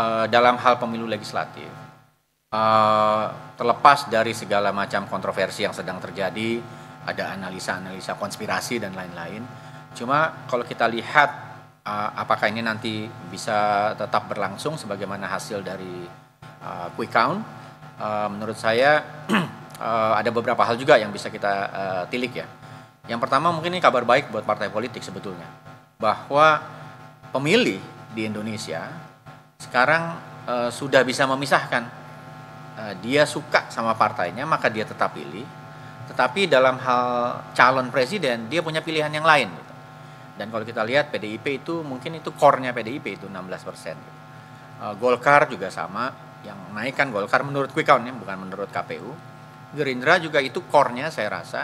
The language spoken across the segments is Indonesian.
uh, dalam hal pemilu legislatif, uh, terlepas dari segala macam kontroversi yang sedang terjadi, ada analisa-analisa konspirasi dan lain-lain. Cuma kalau kita lihat uh, apakah ini nanti bisa tetap berlangsung sebagaimana hasil dari uh, quick count, uh, menurut saya uh, ada beberapa hal juga yang bisa kita uh, tilik ya. Yang pertama mungkin ini kabar baik buat partai politik sebetulnya bahwa pemilih di Indonesia sekarang uh, sudah bisa memisahkan. Uh, dia suka sama partainya maka dia tetap pilih. Tetapi dalam hal calon presiden dia punya pilihan yang lain gitu. dan kalau kita lihat PDIP itu mungkin itu core-nya PDIP itu 16 persen gitu. uh, Golkar juga sama. Yang naikkan Golkar menurut quick count ya bukan menurut KPU Gerindra juga itu core-nya saya rasa.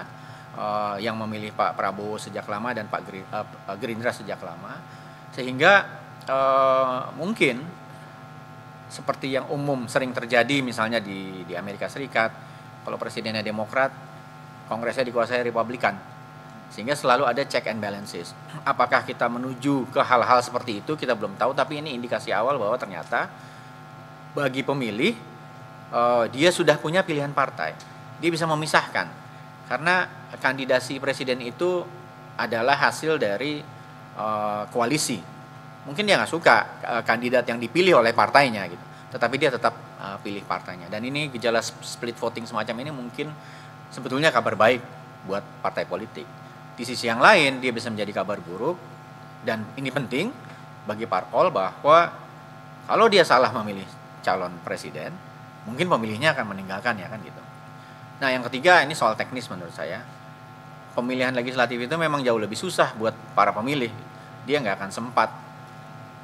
Uh, yang memilih Pak Prabowo sejak lama dan Pak Gerindra sejak lama. Sehingga uh, mungkin seperti yang umum sering terjadi misalnya di di Amerika Serikat kalau presidennya Demokrat kongresnya dikuasai Republikan. Sehingga selalu ada check and balances. Apakah kita menuju ke hal-hal seperti itu kita belum tahu tapi ini indikasi awal bahwa ternyata bagi pemilih uh, dia sudah punya pilihan partai. Dia bisa memisahkan. Karena kandidasi presiden itu adalah hasil dari uh, koalisi mungkin dia nggak suka uh, kandidat yang dipilih oleh partainya gitu. Tetapi dia tetap uh, pilih partainya. Dan ini gejala split voting semacam ini mungkin sebetulnya kabar baik buat partai politik. Di sisi yang lain dia bisa menjadi kabar buruk dan ini penting bagi parpol bahwa kalau dia salah memilih calon presiden mungkin pemilihnya akan meninggalkan ya kan gitu. Nah yang ketiga ini soal teknis menurut saya. Pemilihan legislatif itu memang jauh lebih susah buat para pemilih. Dia nggak akan sempat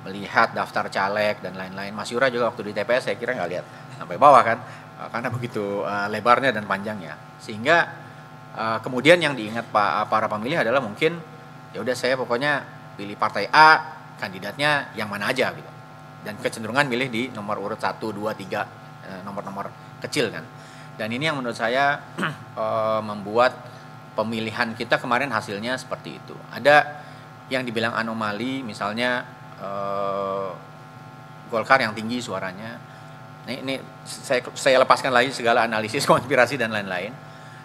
melihat daftar caleg dan lain-lain. Mas Yura juga waktu di TPS saya kira nggak lihat sampai bawah kan, uh, karena begitu uh, lebarnya dan panjangnya. Sehingga uh, kemudian yang diingat para pemilih adalah mungkin ya udah saya pokoknya pilih partai A kandidatnya yang mana aja gitu. Dan kecenderungan milih di nomor urut 1, 2, 3 nomor-nomor kecil kan. Dan ini yang menurut saya membuat pemilihan kita kemarin hasilnya seperti itu. Ada yang dibilang anomali misalnya uh, Golkar yang tinggi suaranya. Ini, ini saya, saya lepaskan lagi segala analisis konspirasi dan lain-lain.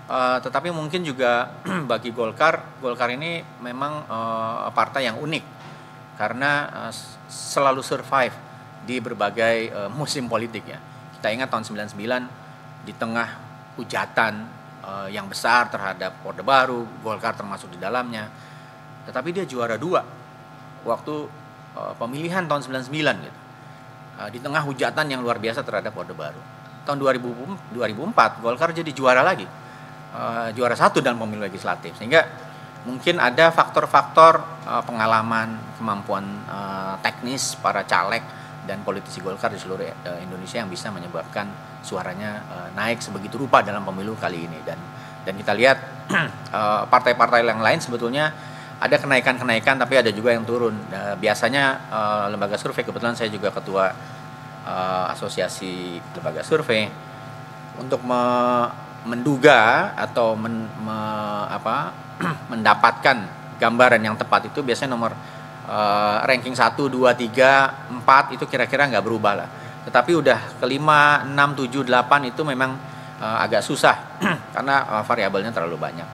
Uh, tetapi mungkin juga bagi Golkar, Golkar ini memang uh, partai yang unik karena uh, selalu survive di berbagai uh, musim politik ya. Kita ingat tahun 99 di tengah hujatan uh, yang besar terhadap Orde Baru, Golkar termasuk di dalamnya. Tetapi dia juara dua waktu uh, pemilihan tahun 99 gitu. Uh, di tengah hujatan yang luar biasa terhadap Orde Baru. Tahun 2000, 2004 Golkar jadi juara lagi. Uh, juara satu dalam pemilu legislatif. Sehingga mungkin ada faktor-faktor pengalaman, kemampuan teknis para caleg dan politisi Golkar di seluruh uh, Indonesia yang bisa menyebabkan suaranya naik sebegitu rupa dalam pemilu kali ini dan dan kita lihat partai-partai yang lain sebetulnya ada kenaikan-kenaikan tapi ada juga yang turun. Uh, biasanya uh, lembaga survei kebetulan saya juga ketua uh, asosiasi lembaga survei untuk me menduga atau men, me, apa, mendapatkan gambaran yang tepat itu biasanya nomor uh, ranking 1, 2, 3, 4 itu kira-kira nggak berubah lah. Tetapi udah kelima, 6, 7, 8 itu memang uh, agak susah karena uh, variabelnya terlalu banyak.